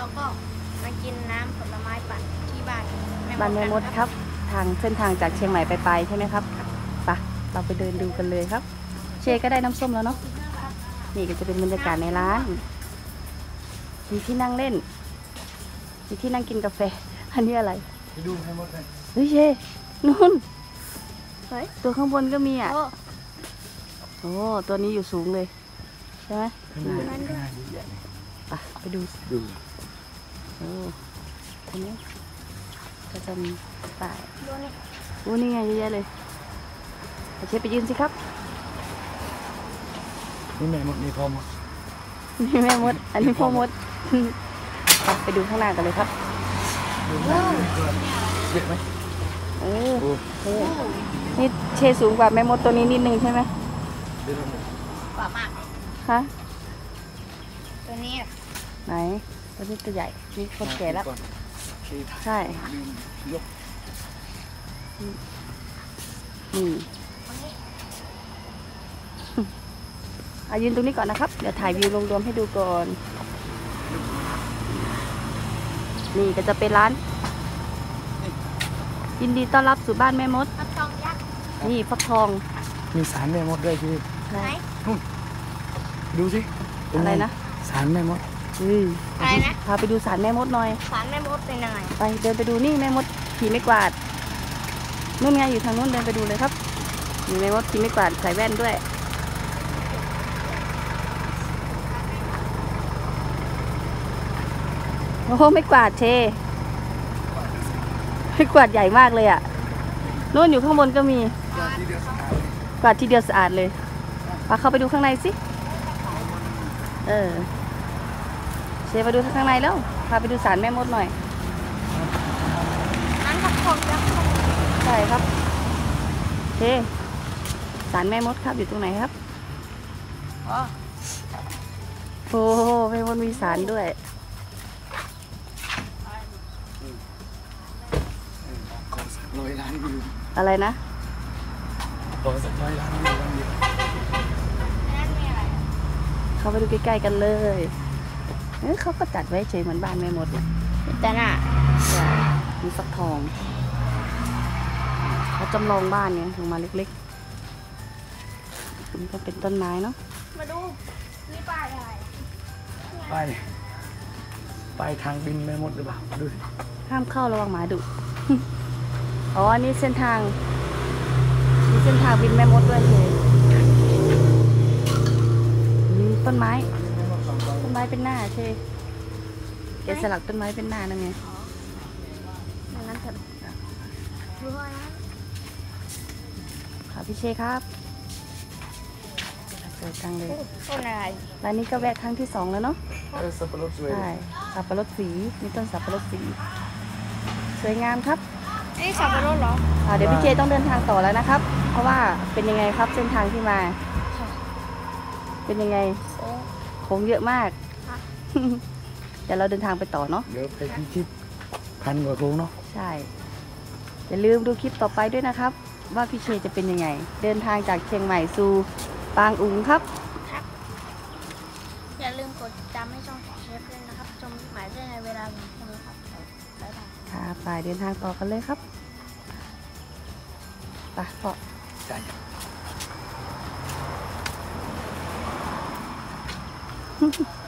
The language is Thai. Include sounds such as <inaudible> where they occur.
เราก็มากินน้ำผลไม้ปั่นที่บ้านบ้านแม่มดครับ ทางเส้นทางจากเชียงใหม่ไปไปใช่ไหมครับปะเราไปเดินดูกันเลยครับ เชก็ได้น้ำส้มแล้วเนาะนี่ก็จะเป็นบรรยากาศในร้าน มีที่นั่งเล่น มีที่นั่งกินกาแฟ อันนี้อะไรไปดูให้มดเลยเฮ้ยเชนู่นตัวข้างบนก็มีอะ โอ้ ตัวนี้อยู่สูงเลย ใช่ไหมไปดู โอ้ตรงนี้ก็จะมีป่ายดูนี่โอ้นี่ไงเยอะแยะเลยเอาเชฟไปยืนสิครับนี่แม่หมดนี่พอหมดนี่แม่มด อันนี้พ่อมดไปไปดูข้างหน้ากันเลยครับดูหน้าดูก่อนเยอะไหมเออโอ้เออนี่เชสูงกว่าแม่มดตัวนี้นิดนึงใช่ไหมดูตรงนี้กว่ามากคะตัวนี้อะไหน ตัวนี้ตัวใหญ่นี่คนแก่แล้วอนที่ใช่ลืมยกนี่อายืนตรงนี้ก่อนนะครับ เดี๋ยวถ่ายวิวรวมๆให้ดูก่อน นี่ก็จะเป็นร้าน ยินดีต้อนรับสู่บ้านแม่มดฟักทองยักษ์นี่ฟักทอง มีสารแม่มดด้วยพี่ไหนดูสิเป็อะไรงนะ สารแม่มด อืมอะไรนะ พาไปดูสารแม่มดหน่อย สารแม่มดเป็นยังไงไปเดินไปดูนี่แม่มดขี่ไม่กวาดนู่นไงอยู่ทางนู้นเดินไปดูเลยครับมีแม่มดขี่ไม่กวาดใส่แว่นด้วยโอ้โหไม่กวาดเชไม่กวาดใหญ่มากเลยอะ่ะนู่นอยู่ข้างบนก็มี กวาดทีเดียวสะอาดเลยพาเข้าไปดูข้างในสิ เออ เชมาดูข้างในแล้ว พาไปดูสารแม่มดหน่อยนั้นฟักทองยักษ์ใช่ครับโอเคสารแม่มดครับอยู่ตรงไหนครับอ๋อโอ้โหแม่มดมีสารด้วยขอสักร้อยล้านวิวอะไรนะขอสักร้อยล้านวิวบ้างดินั่นมีอะไรเข้าไปดูใกล้ๆกันเลย เอ้ยเขาก็จัดไว้เฉยเหมือนบ้านแม่มดเนี่ยแต่น่ะมีฟักทองเขาจำลองบ้านเนี่ยลงมาเล็กๆนี่ก็เป็นต้นไม้เนาะมาดูนี่ป้ายอะไรไปไปทางบินแม่มดหรือเปล่าดูสิห้ามเข้าระวังหมาดุอ๋ออันนี้เส้นทางมีเส้นทางบินแม่มดด้วยเลยอืมต้นไม้ต้ นไม้เป็นหน้าใช่แกสลักต้นไม้เป็นหน้านั่นไงอย่างนั้นเถอะดูว่านะค่ะพี่เชครับเจอจังเลยต้นอะไรร้านนี้ก็แวะครั้งที่สองแล้วเนาะเออสับปะรดสวยใช่สับปะรดสีมีต้นสับปะรดสี สวยงามครับนี่สับปะรดเหรออ่าเดี๋ยวพี่เจต้องเดินทางต่อแล้วนะครับ เพราะว่าเป็นยังไงครับเส้นทางที่มา เป็นยังไงโอ้โค้งเยอะมากค่ะเดี๋ยวเราเดินทางไปต่อเนาะเดี๋ยวไปพิชิตพันกว่าโค้งเนาะใช่อย่าลืมดูคลิปต่อไปด้วยนะครับ ว่าพี่เชจะเป็นยังไง เดินทางจากเชียงใหม่สู่ปางอุ๋งครับอย่าลืมกดติดตามให้ช่องเชฟด้วยนะครับชมหมายได้ในเวลาของคุณครับบ๊ายบายค่ะไปเดินทางต่อกันเลยครับไปพอใ Mm-hmm. <laughs>